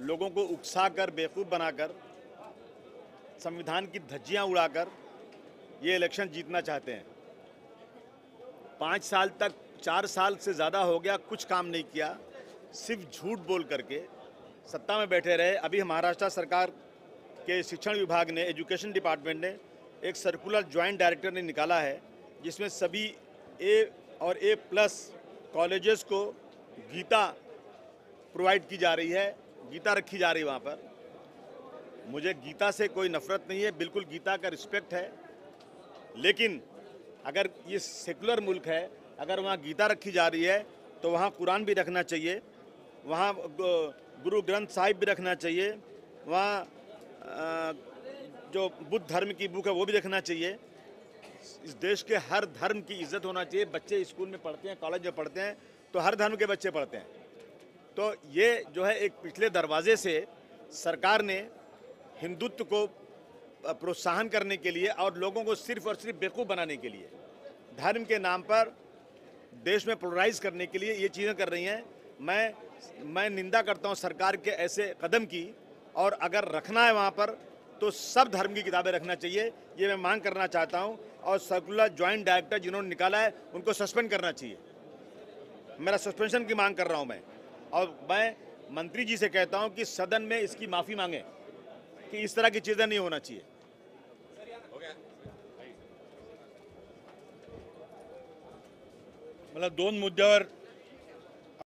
लोगों को उकसाकर, बेवकूफ़ बनाकर, संविधान की धज्जियाँ उड़ाकर ये इलेक्शन जीतना चाहते हैं। पाँच साल तक, चार साल से ज़्यादा हो गया, कुछ काम नहीं किया। सिर्फ़ झूठ बोल करके सत्ता में बैठे रहे। अभी महाराष्ट्र सरकार के शिक्षण विभाग ने एजुकेशन डिपार्टमेंट ने एक सर्कुलर ज्वाइंट डायरेक्टर ने निकाला है, जिसमें सभी ए और ए प्लस कॉलेजेस को गीता प्रोवाइड की जा रही है। गीता रखी जा रही वहाँ पर। मुझे गीता से कोई नफरत नहीं है, बिल्कुल गीता का रिस्पेक्ट है। लेकिन अगर ये सेकुलर मुल्क है, अगर वहाँ गीता रखी जा रही है तो वहाँ कुरान भी रखना चाहिए, वहाँ गुरु ग्रंथ साहिब भी रखना चाहिए, वहाँ जो बुद्ध धर्म की बुक है वो भी रखना चाहिए। इस देश के हर धर्म की इज़्ज़त होना चाहिए। बच्चे स्कूल में पढ़ते हैं, कॉलेज में पढ़ते हैं तो हर धर्म के बच्चे पढ़ते हैं। तो ये जो है एक पिछले दरवाजे से सरकार ने हिंदुत्व को प्रोत्साहन करने के लिए और लोगों को सिर्फ़ और सिर्फ़ बेवकूफ़ बनाने के लिए, धर्म के नाम पर देश में पोलराइज करने के लिए ये चीज़ें कर रही हैं। मैं मैं निंदा करता हूँ सरकार के ऐसे कदम की और अगर रखना है वहाँ पर तो सब धर्म की किताबें रखना चाहिए। ये मैं मांग करना चाहता हूँ और सर्कुलर ज्वाइंट डायरेक्टर जिन्होंने निकाला है, उनको सस्पेंड करना चाहिए। मेरा सस्पेंशन की मांग कर रहा हूँ मैं। और मैं मंत्री जी से कहता हूँ कि सदन में इसकी माफ़ी मांगे, कि इस तरह की चीज़ें नहीं होना चाहिए। मला दोन मुद्द्यावर